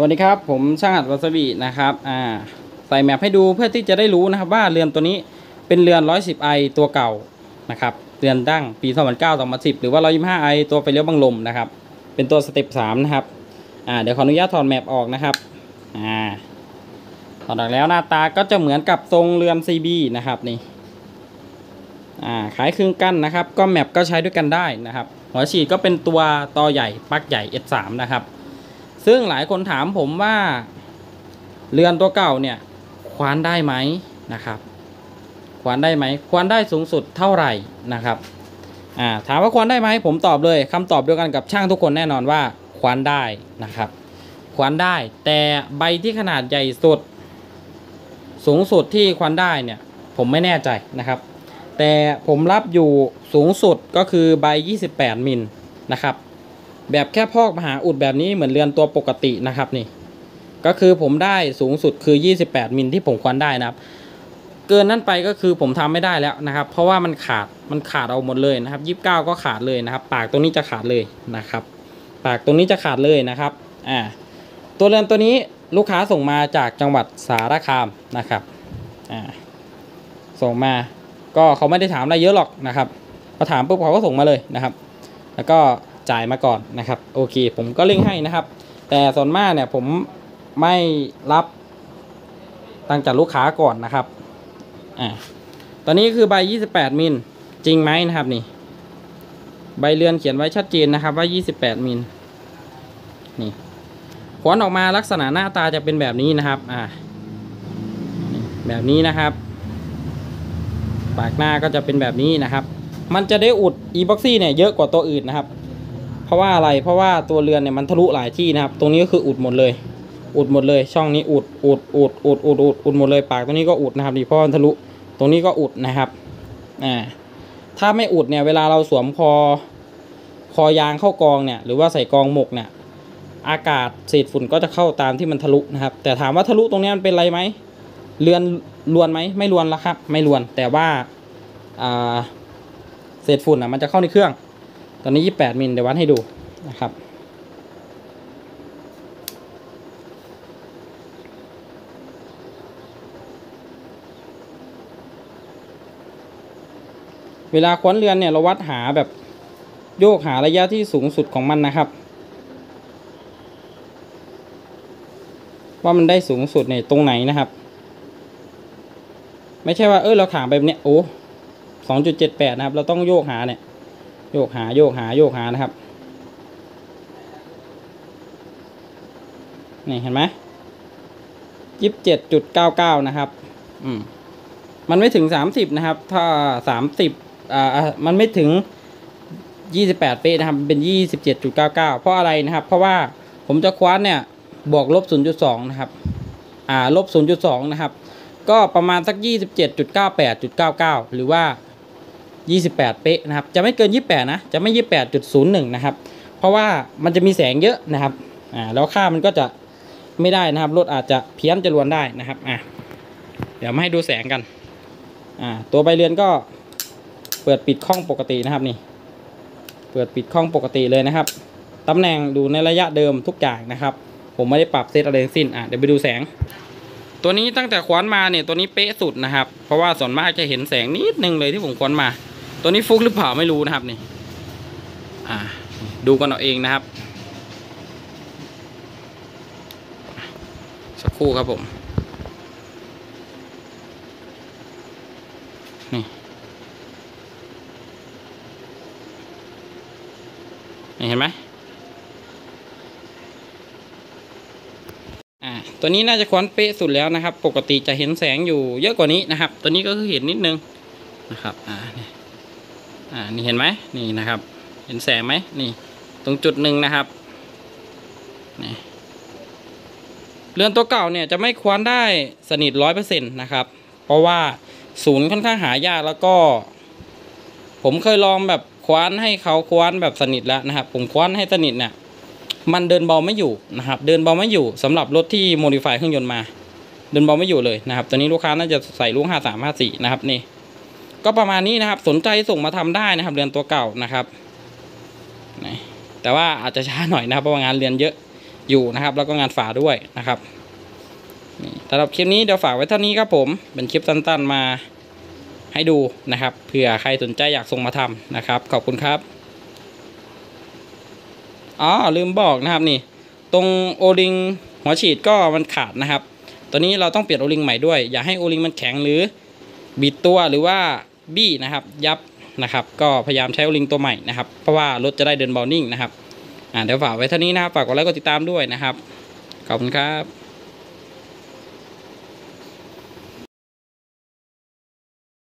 สวัสดีครับ ผมช่างอัดวาซาบินะครับอ่าใส่ MAP ให้ดูเพื่อที่จะได้รู้นะครับว่าเรือนตัวนี้เป็นเรือน 110i ตัวเก่านะครับเรือนตั้งแต่ปี 2009 2010 หรือว่า 125i ตัวไฟเลี้ยวบังลมนะครับ เป็นตัว step 3นะครับอ่าเดี๋ยวขออนุญาตถอด MAP ออกนะครับอ่าถอดออกแล้วหน้าตาก็จะเหมือนกับทรงเรือน CB นะครับนี่อ่าขายครึ่งกั้นนะครับ ก็ MAP ก็ใช้ด้วยกันได้นะครับ หัวฉีดก็เป็นตัวต่อใหญ่ปลั๊กใหญ่ S3 นะครับ ซึ่งหลายคนถามผมว่าเรือนตัวเก่าเนี่ยควานได้ไหมนะครับ ควานได้ไหมควานได้สูงสุดเท่าไหร่นะครับอ่าถามว่าควานได้ไหมผมตอบเลยคำตอบเดียวกันกับช่างทุกคนแน่นอนว่าควานได้นะครับ ควานได้แต่ใบที่ขนาดใหญ่สุด สูงสุดที่ควานได้เนี่ยผมไม่แน่ใจนะครับ แต่ผมรับอยู่สูงสุดก็คือใบ 28 มิลนะครับ แบบแค่พอกมหาอุดแบบนี้เหมือนเรือนตัวปกตินะครับนี่ ก็คือผมได้สูงสุดคือ 28 มิลที่ผมควรได้นะครับ เกินนั้นไปก็คือผมทำไม่ได้แล้วนะครับ เพราะว่ามันขาดมันขาดเอาหมดเลยนะครับ 29 ก็ขาดเลยนะครับ ปากตรงนี้จะขาดเลยนะครับ ปากตรงนี้จะขาดเลยนะครับอ่าตัวเรือนตัวนี้ลูกค้าส่งมาจากจังหวัดสารคามนะครับอ่าส่งมาก็เขาไม่ได้ถามอะไรเยอะหรอกนะครับพอถามปุ๊บเขาก็ส่งมาเลยนะครับ แล้วก็ จ่ายมาก่อนนะครับโอเค ผมก็เร่งให้นะครับ แต่ส่วนมากเนี่ยผมไม่รับตั้งจากลูกค้าก่อนนะครับอ่าตอนนี้คือใบ 28 มิลจริงไหมนะครับนี่ ใบเรือนเขียนไว้ชัดเจนนะครับว่า 28 มิลนี่ขวนออกมาลักษณะหน้าตาจะเป็นแบบนี้นะครับ อ่า แบบนี้นะครับ ปากหน้าก็จะเป็นแบบนี้นะครับ มันจะได้อุด e b o x y เนี่ยเยอะกว่าตัวอื่นนะครับ ราะว่าอะไรเพราะว่าตัวเรือนเนี่ยมันทะลุหลายที่นะครับ ตรงนี้ก็คืออุดหมดเลย อุดหมดเลย ช่องนี้อุดอุดอุดอุดอุดอุดอุดหมดเลยปากตรงนี้ก็อุดนะครับดีเพราะมันทะลุตรงนี้ก็อุดนะครับอ่าถ้าไม่อุดเนี่ยเวลาเราสวมคอคอยางเข้ากองเนี่ยหรือว่าใส่กองหมกเนี่ยอากาศเศษฝุ่นก็จะเข้าตามที่มันทะลุนะครับ แต่ถามว่าทะลุตรงนี้มันเป็นไรไหมเรือนลวนไหมไม่ลวนแล้วครับ ไม่ลวนแต่ว่าเศษฝุ่นอะมันจะเข้าในเครื่อง ตอนนี้ 28มิลเดี๋ยววัดให้ดูนะครับเวลาคว้นเรือนเนี่ยเราวัดหาแบบโยกหาระยะที่สูงสุดของมันนะครับ ว่ามันได้สูงสุดในตรงไหนนะครับ ไม่ใช่ว่าเออเราถามแบบเนี้ยโอ้สองจุดเจ็ดแปดนะครับ เราต้องโยกหาเนี่ย โยกหาโยกหาโยกหานะครับ นี่เห็นไหมยี่สิบเจ็ดจุดเก้าเก้านะครับ อืม มันไม่ถึงสามสิบนะครับ ถ้าสามสิบอ่า มันไม่ถึงยี่สิบแปดเป๊ะนะครับ เป็นยี่สิบเจ็ดจุดเก้าเก้าเพราะอะไรนะครับ เพราะว่าผมจะคว้านเนี่ยบวกลบศูนย์จุดสองนะครับ อ่า ลบศูนย์จุดสองนะครับ ก็ประมาณสักยี่สิบเจ็ดจุดเก้าแปดจุดเก้าเก้าหรือว่า 28 เป๊ะนะครับ จะไม่เกิน 28 นะ จะไม่ 28.01 นะครับ เพราะว่ามันจะมีแสงเยอะนะครับ อ่า แล้วค่ามันก็จะไม่ได้นะครับ รถอาจจะเพี้ยนจะรวนได้นะครับ อ่าเดี๋ยวมาให้ดูแสงกัน อ่า ตัวใบเรือนก็เปิดปิดข้องปกตินะครับนี่ เปิดปิดข้องปกติเลยนะครับ ตำแหน่งดูในระยะเดิมทุกอย่างนะครับ ผมไม่ได้ปรับเซตอะไรทั้งสิ้น อะ เดี๋ยวไปดูแสงตัวนี้ตั้งแต่ควนมาเนี่ยตัวนี้เป๊ะสุดนะครับ เพราะว่าส่วนมากจะเห็นแสงนิดนึงเลยที่ผมควนมา ตัวนี้ฟุกหรือเปล่าไม่รู้นะครับนี่อ่าดูกันเอาเองนะครับ สักครู่ครับผม นี่ นี่เห็นไหมอ่าตัวนี้น่าจะควนเป๊ะสุดแล้วนะครับ ปกติจะเห็นแสงอยู่เยอะกว่านี้นะครับ ตัวนี้ก็คือเห็นนิดนึงนะครับ อ่านี่ อ่านี่เห็นไหมนี่นะครับ เห็นแสงไหมนี่ตรงจุดหนึ่งนะครับนี่เรือนตัวเก่าเนี่ยจะไม่คว้านได้สนิทร้อยเปอร์เซ็นต์นะครับ เพราะว่าศูนย์ค่อนข้างหายากแล้วก็ ผมเคยลองแบบคว้านให้เขาคว้านแบบสนิทแล้วนะครับ ผมคว้านให้สนิทเนี่ยมันเดินเบาไม่อยู่นะครับ เดินเบาไม่อยู่สำหรับรถที่โมดิฟายเครื่องยนต์มา เดินเบาไม่อยู่เลยนะครับตัวนี้ลูกค้าน่าจะใส่ลูกห้าสามห้าสี่นะครับนี่ ก็ประมาณนี้นะครับ สนใจส่งมาทำได้นะครับ เรือนตัวเก่านะครับแต่ว่าอาจจะช้าหน่อยนะครับเพราะงานเรียนเยอะอยู่นะครับ แล้วก็งานฝาด้วยนะครับสำหรับคลิปนี้เดี๋ยวฝากไว้เท่านี้ครับผมเป็นคลิปสั้นๆมาให้ดูนะครับเผื่อใครสนใจอยากส่งมาทำนะครับ ขอบคุณครับอ๋อลืมบอกนะครับนี่ ตรงโอลิงหัวฉีดก็มันขาดนะครับตอนนี้เราต้องเปลี่ยนโอลิงใหม่ด้วย อย่าให้โอลิงมันแข็งหรือบิดตัวหรือว่า บี้นะครับยับนะครับ ก็พยายามใช้โอลิงตัวใหม่นะครับ เพราะว่ารถจะได้เดินเบานิ่งนะครับ อ่าเดี๋ยวฝากไว้เท่านี้นะครับฝากกดไลค์กดติดตามด้วยนะครับ ขอบคุณครับ